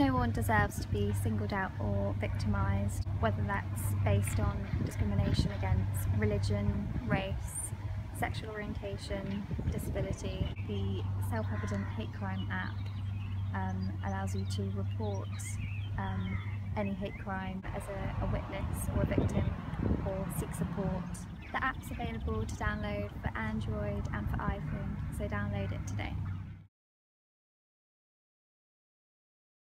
No one deserves to be singled out or victimised, whether that's based on discrimination against religion, race, sexual orientation, disability. The Self Evident Hate Crime app um, allows you to report um, any hate crime as a, a witness or a victim or seek support. The app's available to download for Android and for iPhone, so download it today.